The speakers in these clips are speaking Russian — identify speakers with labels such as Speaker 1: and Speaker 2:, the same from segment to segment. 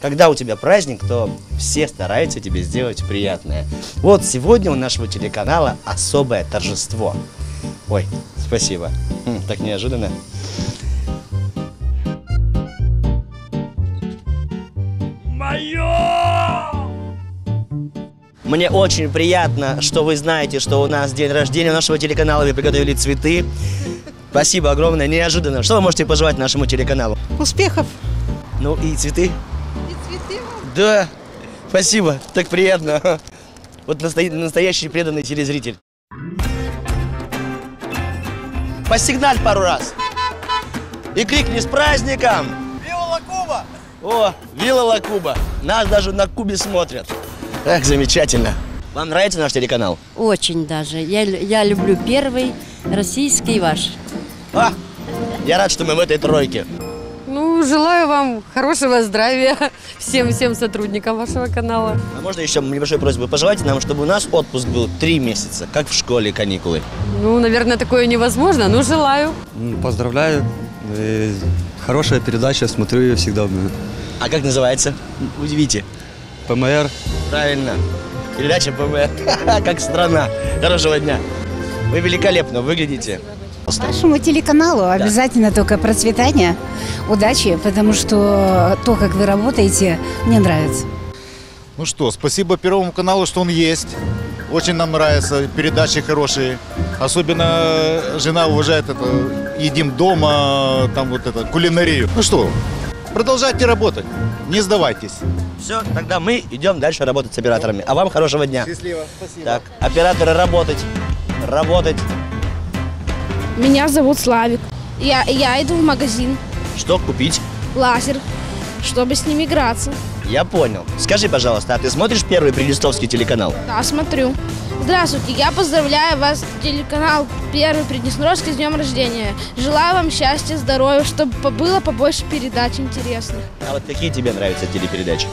Speaker 1: когда у тебя праздник, то все стараются тебе сделать приятное. Вот сегодня у нашего телеканала особое торжество. Ой, спасибо. М, Так неожиданно. Мне очень приятно, что вы знаете, что у нас день рождения нашего телеканала. Вы приготовили цветы. Спасибо огромное, неожиданно. Что вы можете пожелать нашему телеканалу?
Speaker 2: Успехов.
Speaker 1: Ну и цветы? Да, спасибо, так приятно. Вот настоя- настоящий преданный телезритель. Посигналь пару раз. И крикни с праздником! Вилла Лакуба! О, Вилла Лакуба. Нас даже на Кубе смотрят. Эх, замечательно. Вам нравится наш телеканал?
Speaker 3: Очень даже. Я, я люблю первый, российский ваш.
Speaker 1: А, я рад, что мы в этой тройке.
Speaker 4: Ну, желаю вам хорошего здравия всем всем сотрудникам вашего канала.
Speaker 1: А можно еще небольшую просьбу? Пожелайте нам, чтобы у нас отпуск был три месяца, как в школе каникулы.
Speaker 4: Ну, наверное, такое невозможно, но желаю.
Speaker 5: Поздравляю. Э, Хорошая передача, смотрю ее всегда.
Speaker 1: А как называется? Удивите.
Speaker 5: ПМР.
Speaker 1: Правильно. Передача ПМ. Как страна. Хорошего дня. Вы великолепно выглядите.
Speaker 2: Вашему телеканалу обязательно только процветания, удачи, потому что то, как вы работаете, мне нравится.
Speaker 6: Ну что, спасибо Первому каналу, что он есть. Очень нам нравятся передачи хорошие. Особенно жена уважает это «Едим дома», там вот это, кулинарию. Ну что, продолжайте работать, не сдавайтесь.
Speaker 1: Все, тогда мы идем дальше работать с операторами. А вам хорошего дня.
Speaker 6: Счастливо, спасибо.
Speaker 1: Так, операторы работать. Работать.
Speaker 7: Меня зовут Славик. Я, я иду в магазин
Speaker 1: Что купить?
Speaker 7: лазер, чтобы с ним играться.
Speaker 1: Я понял. Скажи, пожалуйста, а ты смотришь первый Прилистовский телеканал?
Speaker 7: Да, смотрю. Здравствуйте, я поздравляю вас, телеканал Первый Приднестровский с днем рождения. Желаю вам счастья, здоровья, чтобы было побольше передач интересных.
Speaker 1: А вот какие тебе нравятся телепередачи?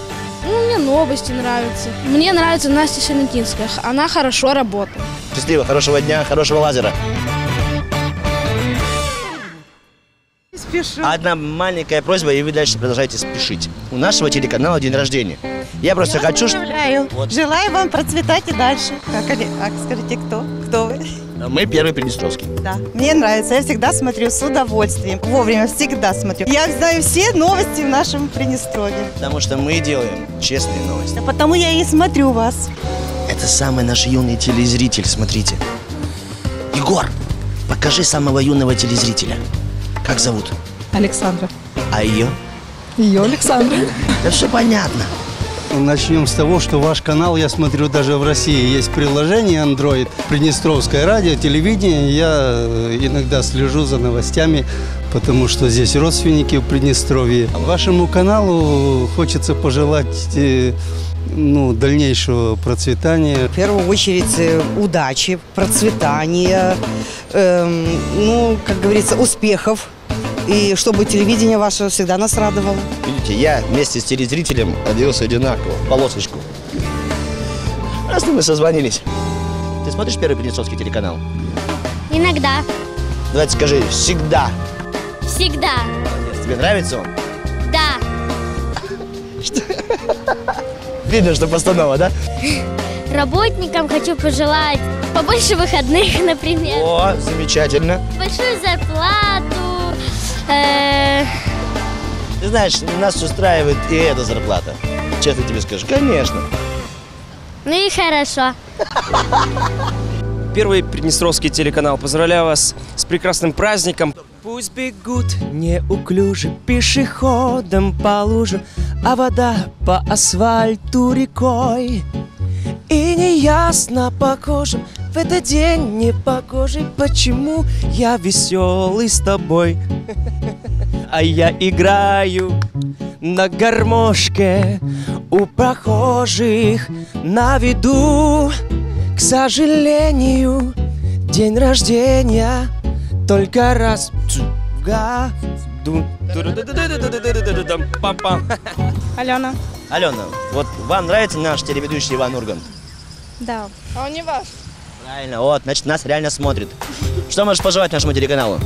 Speaker 7: Ну, мне новости нравятся. Мне нравится Настя Шелентинская. Она хорошо работает.
Speaker 1: Счастливо, хорошего дня, хорошего лазера.
Speaker 2: Спешу.
Speaker 1: Одна маленькая просьба, и вы дальше продолжаете спешить. У нашего телеканала день рождения. Я просто хочу, что...
Speaker 2: Поздравляю.
Speaker 1: Вот.
Speaker 2: Желаю вам процветать и дальше. Как, они- а, скажите, кто? Кто вы?
Speaker 1: Мы первый Приднестровский.
Speaker 2: Да. Мне нравится. Я всегда смотрю с удовольствием. Вовремя всегда смотрю. Я знаю все новости в нашем Приднестровье.
Speaker 1: Потому что мы делаем честные новости.
Speaker 2: Да потому я и смотрю вас.
Speaker 1: Это самый наш юный телезритель, смотрите. Егор, покажи самого юного телезрителя. Как зовут?
Speaker 8: Александра.
Speaker 1: А ее?
Speaker 8: Ее Александра.
Speaker 1: Да все понятно.
Speaker 5: Начнем с того, что ваш канал, я смотрю, даже в России есть приложение Android, Приднестровское радио, телевидение. Я э, иногда слежу за новостями, потому что здесь родственники в Приднестровье. Вашему каналу хочется пожелать э, ну, дальнейшего процветания,
Speaker 9: В первую очередь э, удачи, процветания, эм, ну, как говорится, успехов. И чтобы телевидение ваше всегда нас радовало.
Speaker 1: Видите, я вместе с телезрителем оделся одинаково, полосочку. Раз мы созвонились. Ты смотришь первый Приднестровский телеканал?
Speaker 7: Иногда.
Speaker 1: Давайте скажи, всегда.
Speaker 7: Всегда.
Speaker 1: Молодец. Тебе нравится он?
Speaker 7: Да.
Speaker 1: Видно, что постанова, да?
Speaker 7: Работникам хочу пожелать побольше выходных, например.
Speaker 1: О, замечательно.
Speaker 7: Большую зарплату. Э,
Speaker 1: Ты знаешь, нас устраивает и эта зарплата. Честно тебе скажу. Конечно.
Speaker 7: Ну и хорошо.
Speaker 10: Первый Приднестровский телеканал. Поздравляю вас с прекрасным праздником. Пусть бегут неуклюже пешеходом по лужам, а вода по асфальту рекой. И неясно по кожам в этот день непогожий, почему я веселый с тобой. А я играю на гармошке у прохожих на виду. К сожалению, день рождения только раз в году.
Speaker 8: Алена.
Speaker 1: Алена, вот вам нравится наш телеведущий Иван Ургант?
Speaker 8: Да.
Speaker 7: А он не ваш.
Speaker 1: Правильно, вот, значит, нас реально смотрит. Что можешь пожелать нашему телеканалу?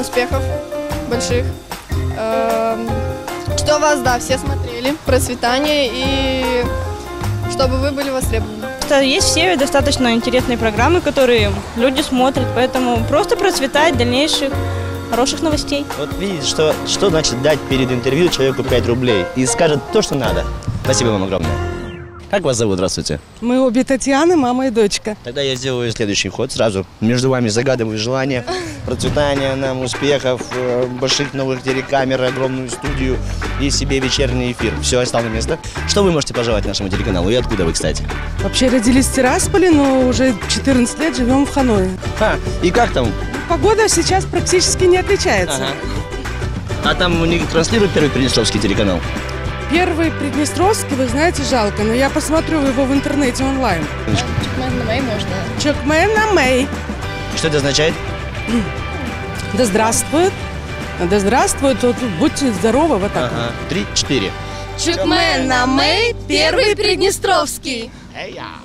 Speaker 8: успехов больших. Что вас, да, все смотрели. цели, процветания и чтобы вы были востребованы.
Speaker 11: Есть все достаточно интересные программы, которые люди смотрят, поэтому просто процветать дальнейших хороших новостей.
Speaker 1: Вот видите, что, что значит дать перед интервью человеку 5 рублей и скажет то, что надо. Спасибо вам огромное. Как вас зовут? Здравствуйте.
Speaker 12: Мы обе Татьяны, мама и дочка.
Speaker 1: Тогда я сделаю следующий ход сразу. Между вами загадываю желание процветания нам, успехов, э, больших новых телекамер, огромную студию и себе вечерний эфир. Все, я стал на место. Что вы можете пожелать нашему телеканалу и откуда вы, кстати?
Speaker 12: Вообще родились в Тирасполе, но уже 14 лет живем в Ханое.
Speaker 1: Ха, и как там?
Speaker 12: Погода сейчас практически не отличается.
Speaker 1: Ага. А там у них транслируют первый Приднестровский телеканал?
Speaker 12: Первый Приднестровский, вы знаете, жалко, но я посмотрю его в интернете онлайн.
Speaker 8: Чекмен на Мэй можно.
Speaker 12: Чекмен на Мэй.
Speaker 1: Что это означает?
Speaker 12: Да здравствует. Да здравствует, вот, будьте здоровы, вот так.
Speaker 1: Ага. Три, четыре.
Speaker 8: Чекмен на Мэй, первый Приднестровский.
Speaker 1: Эй, я.